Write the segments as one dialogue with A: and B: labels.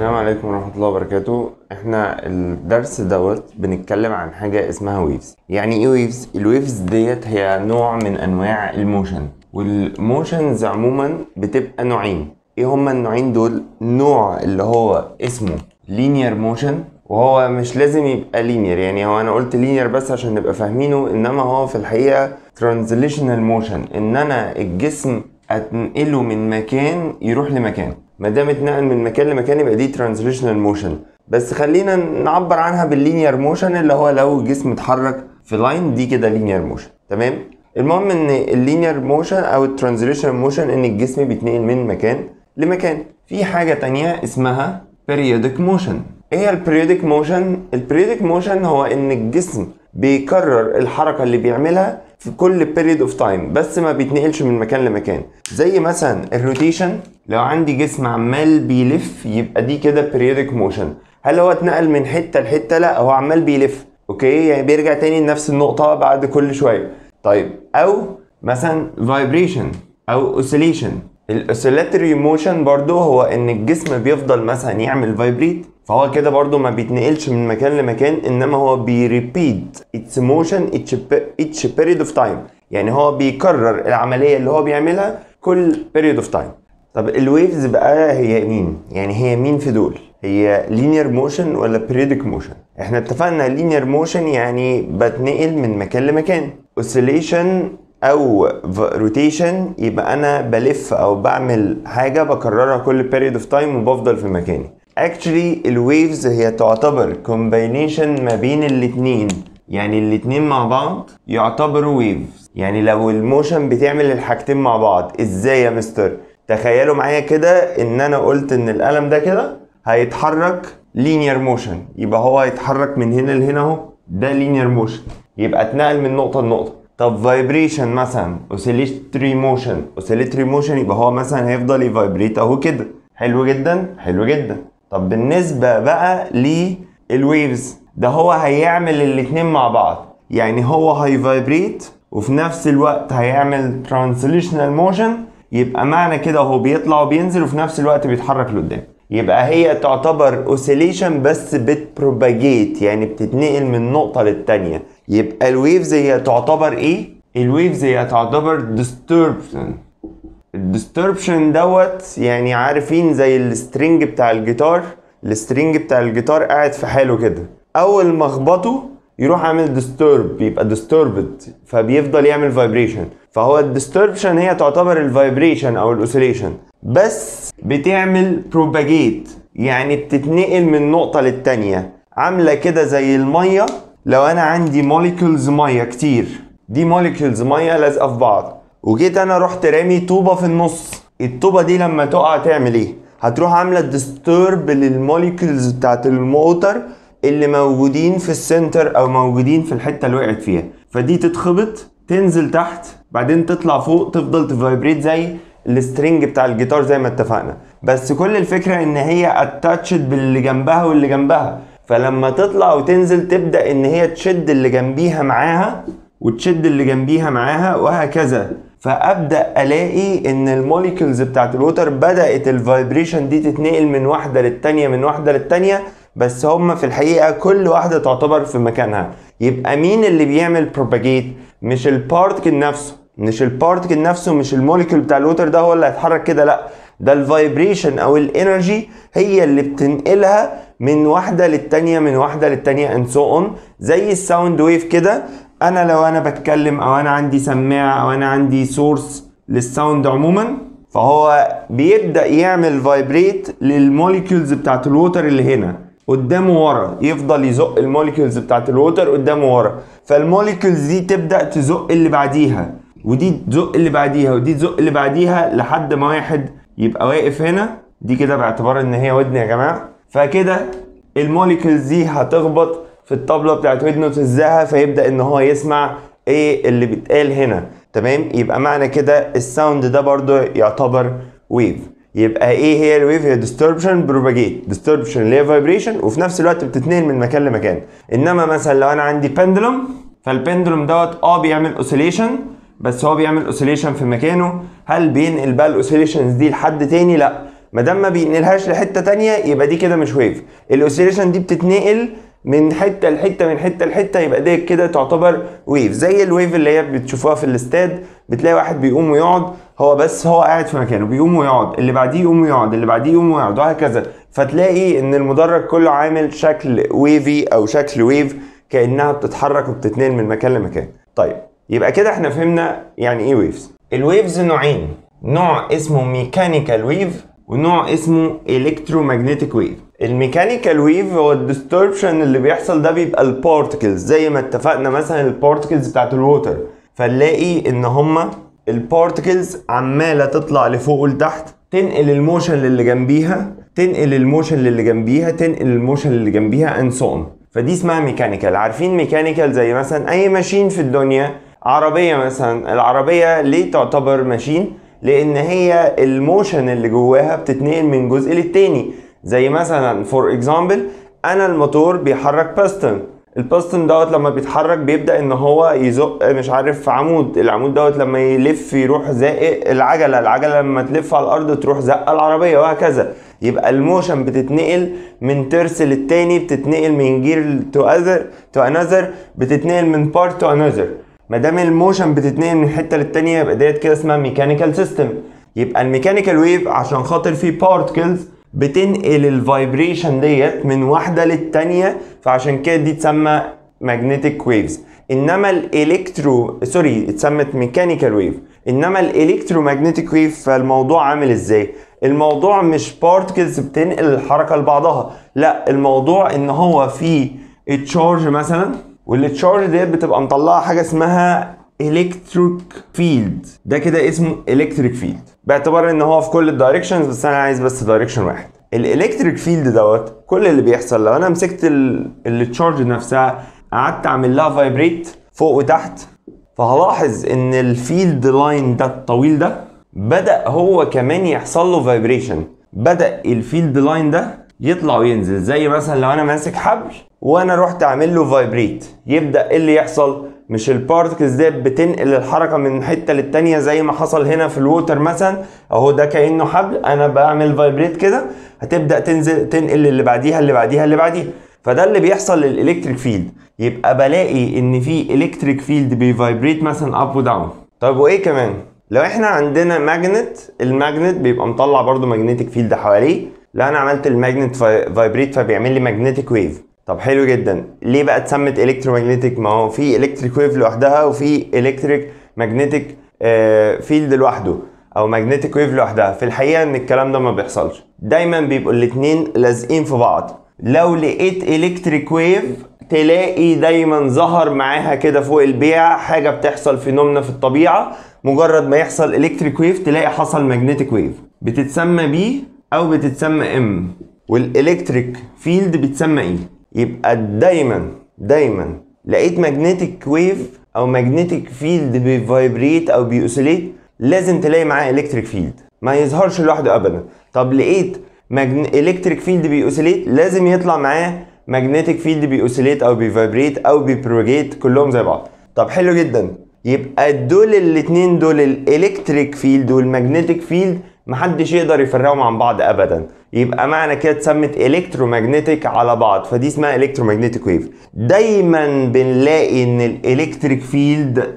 A: السلام عليكم ورحمة الله وبركاته. إحنا الدرس دوت بنتكلم عن حاجة اسمها waves يعني إيه waves؟ ال waves ديت هي نوع من أنواع ال motion. وال motions عموما بتبقى نوعين. إيه هما النوعين دول؟ نوع اللي هو اسمه linear motion وهو مش لازم يبقى linear. يعني هو أنا قلت linear بس عشان نبقى فاهمينه إنما هو في الحقيقة translational motion. إن أنا الجسم أتنقله من مكان يروح لمكان. ما دام اتنقل من مكان لمكان يبقى دي translational motion بس خلينا نعبر عنها بال linear motion اللي هو لو الجسم اتحرك في line دي كده linear motion تمام؟ المهم إن ال linear motion أو ال translational motion إن الجسم بيتنقل من مكان لمكان. في حاجة تانية اسمها periodic motion إيه ال periodic motion ال periodic motion هو إن الجسم بيكرر الحركة اللي بيعملها في كل period of time بس ما بيتنقلش من مكان لمكان. زي مثلا ال rotation لو عندي جسم عمال بيلف يبقى دي كده periodic motion هل هو اتنقل من حتة لحتة؟ لا هو عمال بيلف. okay؟ يعني بيرجع تاني لنفس النقطة بعد كل شوية. طيب أو مثلا vibration أو oscillation ال oscillatory motion برضو هو إن الجسم بيفضل مثلا يعمل vibrate فهو كده برضو ما بيتنقلش من مكان لمكان إنما هو بي repeat its motion each period of time يعني هو بيكرر العملية اللي هو بيعملها كل period of time طب ال waves بقى هي مين؟ يعني هي مين في دول؟ هي linear motion ولا periodic motion إحنا اتفقنا linear motion يعني بتنقل من مكان لمكان. oscillation أو rotation يبقى أنا بلف أو بعمل حاجة بكررها كل period of time وبفضل في مكاني. Actually ال waves هي تعتبر combination ما بين الاتنين. يعني الاتنين مع بعض يعتبروا waves يعني لو ال motion بتعمل الحاجتين مع بعض. إزاي يا مستر تخيلوا معايا كده إن أنا قلت إن القلم ده كده هيتحرك linear motion. يبقى هو هيتحرك من هنا لهنا أهو. ده linear motion. يبقى اتنقل من نقطة لنقطة. طب vibration مثلا oscillatory motion. oscillatory motion يبقى هو مثلا هيفضل ي vibrate أهو كده. حلو جدا؟ حلو جدا. طب بالنسبة بقى لل waves ده هو هيعمل الاتنين مع بعض. يعني هو هي vibrate وفي نفس الوقت هيعمل translational motion يبقى معنى كده هو بيطلع وبينزل وفي نفس الوقت بيتحرك لقدام. يبقى هي تعتبر oscillation بس بت propagate يعني بتتنقل من نقطة للتانية. يبقى ال waves هي تعتبر إيه؟ ال waves هي تعتبر disturbance ال disturbance دوت يعني عارفين زي ال string بتاع الجيتار ال string بتاع الجيتار قاعد في حاله كده. أول ما أخبطه يروح عامل disturb يبقى disturbed فبيفضل يعمل vibration فهو ال disturbance هي تعتبر ال vibration أو ال oscillation بس بتعمل propagate يعني بتتنقل من نقطة للتانية. عاملة كده زي المية لو أنا عندي molecules مية كتير. دي molecules مية لازقة في بعض. وجيت أنا رحت رامي طوبة في النص. الطوبة دي لما تقع تعمل إيه؟ هتروح عاملة disturb لل molecules بتاعت ال water اللي موجودين في ال center أو موجودين في الحتة اللي وقعت فيها. فدي تتخبط تنزل تحت بعدين تطلع فوق تفضل ت vibrate زي ال string بتاع الجيتار زي ما اتفقنا. بس كل الفكرة إن هي attached باللي جنبها واللي جنبها. فلما تطلع وتنزل تبدأ إن هي تشد اللي جنبيها معاها وتشد اللي جنبيها معاها وهكذا. فأبدأ ألاقي إن ال molecules بتاعت ال water بدأت ال vibration دي تتنقل من واحدة للتانية من واحدة للتانية بس هم في الحقيقة كل واحدة تعتبر في مكانها. يبقى مين اللي بيعمل propagate مش ال particle نفسه. مش ال particle نفسه مش ال molecule بتاع ال water ده هو اللي هيتحرك كده لا. ده ال vibration أو ال energy هي اللي بتنقلها من واحدة للتانية من واحدة للتانية and so on زي ال sound wave كده. أنا لو أنا بتكلم أو أنا عندي سماعة أو أنا عندي source لل sound عموما فهو بيبدأ يعمل vibrate لل molecules بتاعت ال water اللي هنا قدامه ورا يفضل يزق ال molecules بتاعت ال water قدامه ورا. فال molecules دي تبدأ تزق اللي بعديها ودي تزق اللي بعديها ودي تزق اللي بعديها لحد ما واحد يبقى واقف هنا. دي كده باعتبار إن هي ودن يا جماعة. فكده ال molecules دي هتخبط في الطبلة بتاعت ودنه تهزها فيبدأ إن هو يسمع إيه اللي بيتقال هنا. تمام؟ يبقى معنى كده ال sound ده برضو يعتبر wave يبقى إيه هي ال wave هي disturbance propagate disturbance اللي هي vibration وفي نفس الوقت بتتنقل من مكان لمكان. إنما مثلا لو أنا عندي pendulum فال pendulum دوت آه بيعمل oscillation بس هو بيعمل oscillation في مكانه. هل بينقل بقى ال oscillations دي لحد تاني؟ لا. ما دام ما بينقلهاش لحتة تانية يبقى دي كده مش wave ال oscillation دي بتتنقل من حتة لحتة من حتة لحتة يبقى دي كده تعتبر wave زي ال wave اللي هي بتشوفوها في الاستاد بتلاقي واحد بيقوم ويقعد هو بس هو قاعد في مكانه بيقوم ويقعد اللي بعديه يقوم ويقعد اللي بعديه يقوم ويقعد وهكذا. فتلاقي إن المدرج كله عامل شكل wavy أو شكل wave كأنها بتتحرك وبتتنقل من مكان لمكان. طيب يبقى كده إحنا فهمنا يعني إيه waves ال waves نوعين نوع اسمه mechanical wave ونوع اسمه electromagnetic wave ال mechanical wave هو ال disturbance اللي بيحصل ده بيبقى ال particles زي ما اتفقنا مثلا ال particles بتاعت ال water فنلاقي إن هما ال particles عمالة تطلع لفوق ولتحت تنقل ال motion للي جنبيها تنقل ال motion للي جنبيها تنقل ال motion للي جنبيها and so فدي اسمها mechanical. عارفين mechanical زي مثلا أي machine في الدنيا؟ عربية مثلا. العربية ليه تعتبر machine؟ لأن هي ال motion اللي جواها بتتنقل من جزء للتاني. زي مثلا for example أنا الموتور بيحرك piston ال piston دوت لما بيتحرك بيبدأ إن هو يزق مش عارف عمود. العمود دوت لما يلف يروح زاقق العجلة. العجلة لما تلف على الأرض تروح زاقة العربية وهكذا. يبقى ال motion بتتنقل من ترس للتاني بتتنقل من gear to other to another بتتنقل من part to another ما دام ال motion بتتنقل من حتة للتانية يبقى ديت كده اسمها mechanical system يبقى ال mechanical wave عشان خاطر فيه particles بتنقل ال vibration ديت من واحدة للتانية فعشان كده دي تسمى magnetic waves. إنما ال electro sorry اتسمت mechanical wave إنما ال electromagnetic wave فالموضوع عامل إزاي؟ الموضوع مش particles بتنقل الحركة لبعضها لا الموضوع إن هو في charge مثلا وال charge ديت بتبقى مطلعة حاجة اسمها electric field ده كده اسمه electric field باعتبار إن هو في كل ال directions بس أنا عايز بس direction واحد. ال electric field دوت كل اللي بيحصل لو أنا مسكت ال charge نفسها قعدت أعمل لها vibrate فوق وتحت فهلاحظ إن ال field line ده الطويل ده بدأ هو كمان يحصل له vibration بدأ ال field line ده يطلع وينزل. زي مثلا لو أنا ماسك حبل وأنا رحت أعمل له vibrate يبدأ إيه اللي يحصل؟ مش ال particles ديت بتنقل الحركة من حتة للتانية زي ما حصل هنا في ال water مثلا. أهو ده كأنه حبل. أنا بعمل فايبريت كده. هتبدأ تنزل تنقل اللي بعديها اللي بعديها اللي بعديها. فده اللي بيحصل لل electric field يبقى بلاقي إن في electric field بي vibrate مثلا up و down طب وإيه كمان؟ لو إحنا عندنا magnet ال magnet بيبقى مطلع برضو magnetic field حواليه. لو أنا عملت ال magnet vibrate فبيعمل لي magnetic wave. طب حلو جدا. ليه بقى اتسمت electromagnetic ما هو في electric wave لوحدها وفي electric magnetic field لوحده أو magnetic wave لوحدها. في الحقيقة إن الكلام ده ما بيحصلش. دايما بيبقوا الاثنين لازقين في بعض. لو لقيت electric wave تلاقي دايما ظهر معاها كده فوق البيعة حاجة بتحصل phenomena في الطبيعة. مجرد ما يحصل electric wave تلاقي حصل magnetic wave بتتسمى B أو بتتسمى M وال electric field بتسمى E يبقى دايما دايما لقيت magnetic wave أو magnetic field بي vibrate أو بي oscillate لازم تلاقي معاه electric field. ما يظهرش لوحده ابدا. طب لقيت electric field بي oscillate لازم يطلع معاه magnetic field بي oscillate أو بي vibrate أو بي propagate كلهم زي بعض. طب حلو جدا. يبقى دول الاتنين دول ال electric field وال magnetic field محدش يقدر يفرقهم عن بعض ابدا. يبقى معنى كده اتسمت electromagnetic على بعض. فدي اسمها electromagnetic wave دايما بنلاقي إن ال electric field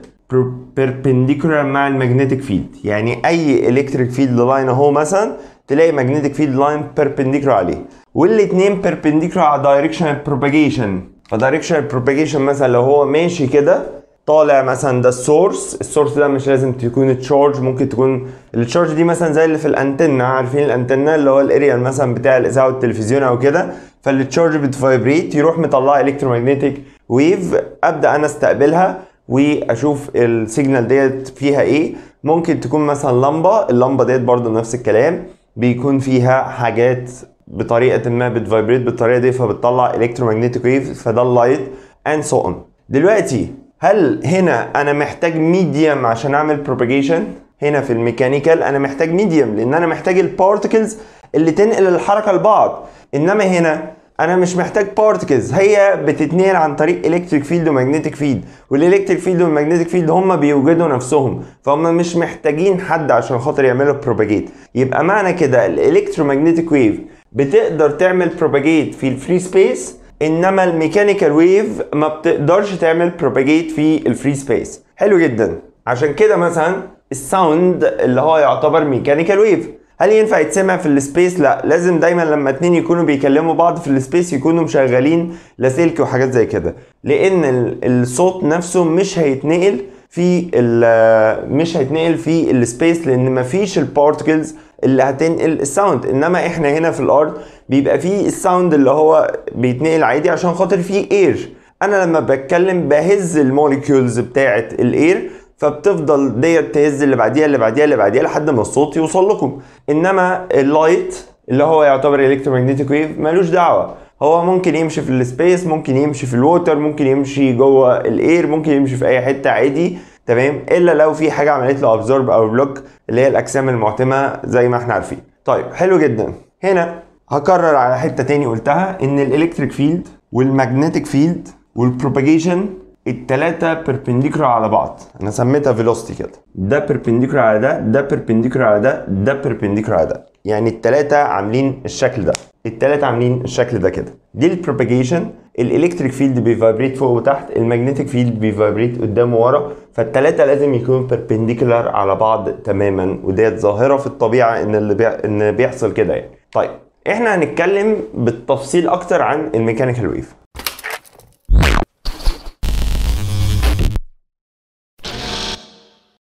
A: perpendicular مع ال magnetic field يعني أي electric field line أهو مثلا تلاقي magnetic field line perpendicular عليه. والاثنين perpendicular على direction propagation ف direction propagation مثلا لو هو ماشي كده طالع مثلا ده ال source ال source ده مش لازم تكون charge ممكن تكون ال charge دي مثلا زي اللي في الانتنه عارفين الانتنه اللي هو الاريال مثلا بتاع الإذاعة والتلفزيون أو كده؟ فال charge بت vibrate يروح مطلع electromagnetic wave أبدأ أنا أستقبلها وأشوف ال signal ديت فيها إيه. ممكن تكون مثلا لمبة. اللمبة ديت برضو نفس الكلام. بيكون فيها حاجات بطريقة ما بت vibrate بالطريقة دي فبتطلع electromagnetic wave فده ال light and so on دلوقتي هل هنا أنا محتاج medium عشان أعمل propagation هنا في ال mechanical أنا محتاج medium لأن أنا محتاج ال particles اللي تنقل الحركة لبعض. إنما هنا أنا مش محتاج particles هي بتتنقل عن طريق electric field و magnetic field وال electric field وال magnetic field هم بيوجدوا نفسهم فهم مش محتاجين حد عشان خاطر يعملوا propagate يبقى معنى كده ال electromagnetic wave بتقدر تعمل propagate في ال free space إنما ال mechanical wave ما بتقدرش تعمل propagate في ال free space حلو جدا. عشان كده مثلا ال sound اللي هو يعتبر mechanical wave هل ينفع يتسمع في ال space لا. لازم دايما لما اتنين يكونوا بيكلموا بعض في ال space يكونوا مشغلين لاسلكي وحاجات زي كده. ال- الصوت نفسه مش هيتنقل في مش هيتنقل في ال space لأن مفيش ال particles اللي هتنقل ال sound إنما إحنا هنا في الأرض بيبقى فيه ال sound اللي هو بيتنقل عادي عشان خاطر فيه air أنا لما بتكلم بهز ال molecules بتاعه ال air فبتفضل ديت تهز اللي بعديها اللي بعديها اللي بعديها لحد ما الصوت يوصل لكم. إنما ال light اللي هو يعتبر electromagnetic wave ملوش دعوة. هو ممكن يمشي في ال space ممكن يمشي في ال water ممكن يمشي جوه ال air ممكن يمشي في أي حتة عادي تمام؟ إلا لو في حاجة عملت له absorb أو block اللي هي الأجسام المعتمة زي ما إحنا عارفين. طيب حلو جدا. هنا هكرر على حتة تاني قلتها إن ال electric field وال magnetic field وال propagation التلاتة perpendicular على بعض. أنا سميتها velocity كده. ده perpendicular على ده ده perpendicular على ده ده perpendicular على ده. يعني التلاتة عاملين الشكل ده. التلاتة عاملين الشكل ده كده. دي ال propagation ال electric field بي vibrate فوق وتحت. ال magnetic field بي vibrate قدام وورا فالتلاتة لازم يكونوا perpendicular على بعض تماما. وديت ظاهرة في الطبيعة إن اللي بي... إن بيحصل كده يعني. طيب إحنا هنتكلم بالتفصيل أكتر عن ال mechanical wave.